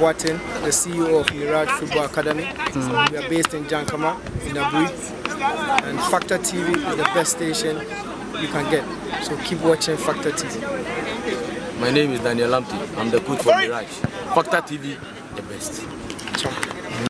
Watson, the CEO of Mirage Football Academy. Mm. We are based in Jankama, in Abui. And FACTA TV is the best station you can get. So keep watching FACTA TV. My name is Daniel Lamti. I'm the coach for Mirage. FACTA TV, the best.